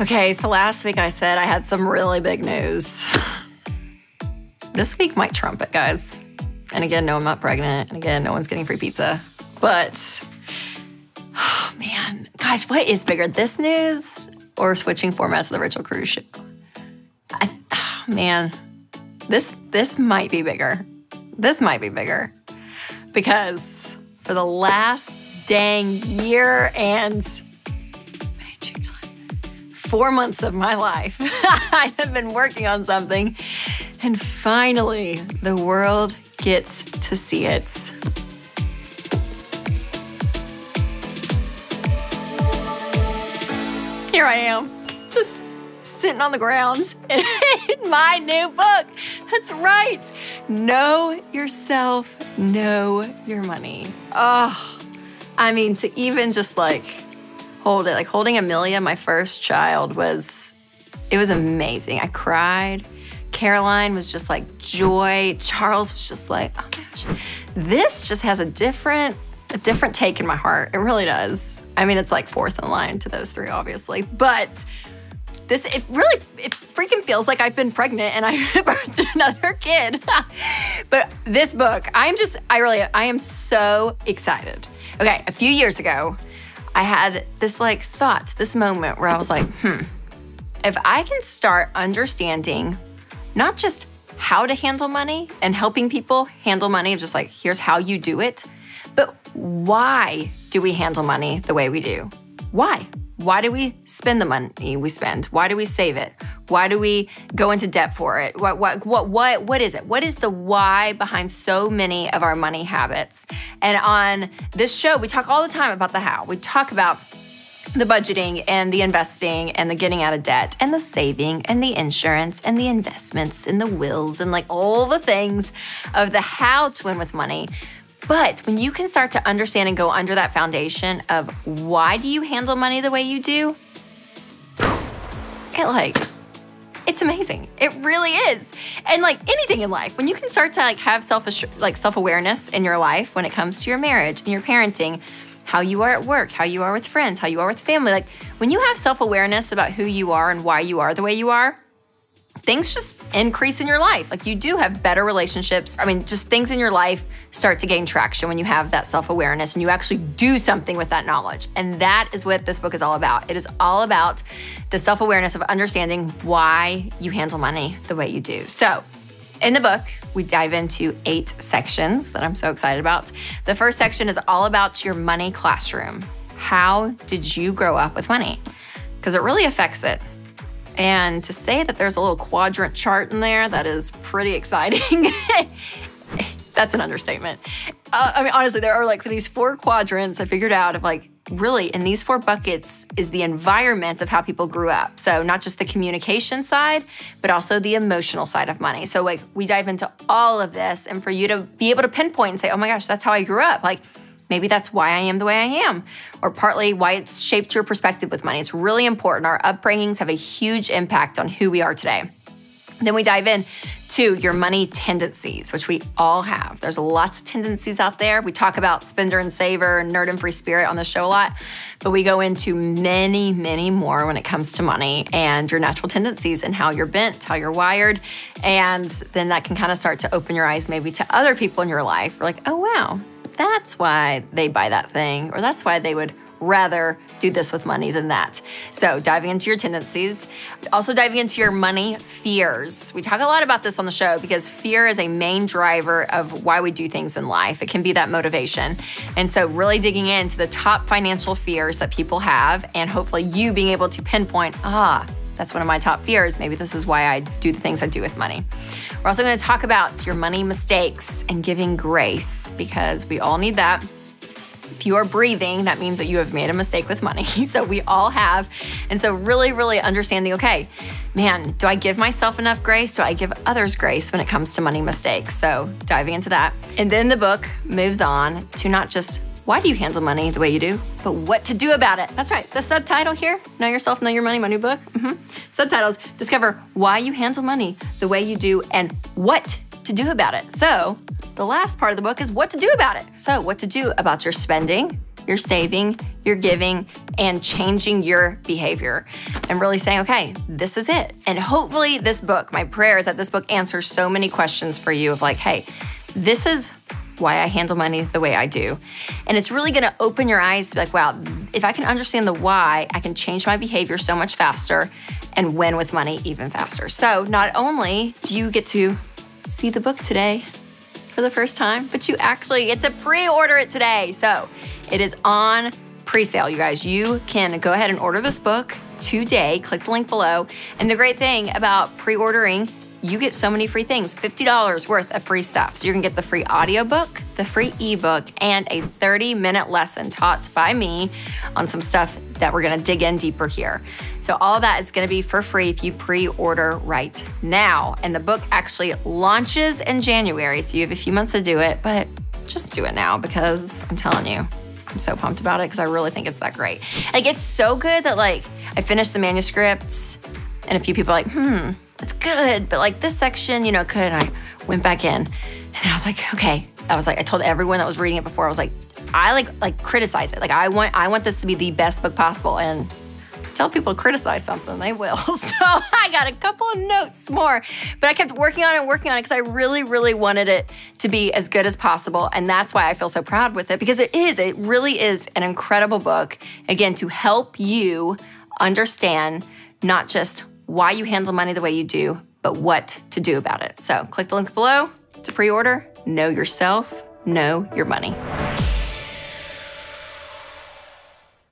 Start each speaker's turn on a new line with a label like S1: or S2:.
S1: Okay, so last week I said I had some really big news. This week might trump it, guys. And again, no, I'm not pregnant. And again, no one's getting free pizza. But, oh man, gosh, what is bigger, this news or switching formats of the Rachel Cruze show? I, oh, man, this this might be bigger. This might be bigger because for the last dang year and four months of my life, I have been working on something, and finally, the world gets to see it. Here I am, just sitting on the ground in my new book. That's right. Know yourself, know your money. Oh, I mean, to even just like hold it, like holding Amelia, my first child, was it was amazing. I cried. Caroline was just like joy. Charles was just like, oh gosh, this just has a different, a different take in my heart. It really does. I mean, it's like fourth in line to those three, obviously, but this it really it freaking feels like I've been pregnant and I birthed another kid. but this book, I'm just I really I am so excited. Okay, a few years ago, I had this like thought, this moment where I was like, hmm, if I can start understanding not just how to handle money and helping people handle money, just like here's how you do it, but why do we handle money the way we do? Why? Why do we spend the money we spend? Why do we save it? Why do we go into debt for it? What what what what what is it? What is the why behind so many of our money habits? And on this show, we talk all the time about the how. We talk about the budgeting and the investing and the getting out of debt and the saving and the insurance and the investments and the wills and like all the things of the how to win with money. But when you can start to understand and go under that foundation of why do you handle money the way you do, it like it's amazing. It really is. And like anything in life, when you can start to like have self like self-awareness in your life when it comes to your marriage and your parenting, how you are at work, how you are with friends, how you are with family, like when you have self-awareness about who you are and why you are the way you are, things just increase in your life. Like you do have better relationships. I mean, just things in your life start to gain traction when you have that self awareness and you actually do something with that knowledge. And that is what this book is all about. It is all about the self awareness of understanding why you handle money the way you do. So, in the book, we dive into eight sections that I'm so excited about. The first section is all about your money classroom. How did you grow up with money? Because it really affects it. And to say that there's a little quadrant chart in there, that is pretty exciting. That's an understatement. Uh, I mean, honestly, there are like for these four quadrants, I figured out of like really in these four buckets is the environment of how people grew up. So, not just the communication side, but also the emotional side of money. So, like, we dive into all of this, and for you to be able to pinpoint and say, oh my gosh, that's how I grew up. Like, Maybe that's why I am the way I am, or partly why it's shaped your perspective with money. It's really important. Our upbringings have a huge impact on who we are today. Then we dive in to your money tendencies, which we all have. There's lots of tendencies out there. We talk about spender and saver and nerd and free spirit on the show a lot, but we go into many, many more when it comes to money and your natural tendencies and how you're bent, how you're wired. And then that can kind of start to open your eyes maybe to other people in your life. We're like, oh, wow, that's why they buy that thing, or that's why they would rather do this with money than that. So, diving into your tendencies, also diving into your money fears. We talk a lot about this on the show because fear is a main driver of why we do things in life. It can be that motivation. And so, really digging into the top financial fears that people have, and hopefully, you being able to pinpoint, ah, that's one of my top fears. Maybe this is why I do the things I do with money. We're also going to talk about your money mistakes and giving grace because we all need that. If you are breathing, that means that you have made a mistake with money. So we all have. And so, really, really understanding okay, man, do I give myself enough grace? Do I give others grace when it comes to money mistakes? So, diving into that. And then the book moves on to not just why do you handle money the way you do, but what to do about it. That's right. The subtitle here, Know Yourself, Know Your Money, my new book. Mm-hmm. Subtitles discover why you handle money the way you do and what to do about it. So, the last part of the book is what to do about it. So, what to do about your spending, your saving, your giving, and changing your behavior and really saying, okay, this is it. And hopefully, this book, my prayer is that this book answers so many questions for you of like, hey, this is why I handle money the way I do. And it's really gonna open your eyes to be like, wow, if I can understand the why, I can change my behavior so much faster and win with money even faster. So not only do you get to see the book today for the first time, but you actually get to pre-order it today. So it is on pre-sale, you guys. You can go ahead and order this book today. Click the link below. And the great thing about pre-ordering you get so many free things $50 worth of free stuff. So you can get the free audiobook, the free ebook, and a 30 minute lesson taught by me on some stuff that we're gonna dig in deeper here. So, all that is gonna be for free if you pre order right now. And the book actually launches in January, so you have a few months to do it, but just do it now because I'm telling you, I'm so pumped about it because I really think it's that great. Like, it's so good that, like, I finished the manuscripts, and a few people are like, hmm, it's good, but like this section, you know, could. I went back in and I was like, okay. I was like, I told everyone that was reading it before, I was like, I like like criticize it. Like I want I want this to be the best book possible. And tell people to criticize something, they will. So I got a couple of notes more, but I kept working on it, and working on it because I really, really wanted it to be as good as possible. And that's why I feel so proud with it because it is, it really is an incredible book, again, to help you understand not just why you handle money the way you do, but what to do about it. So click the link below to pre order. Know yourself, know your money.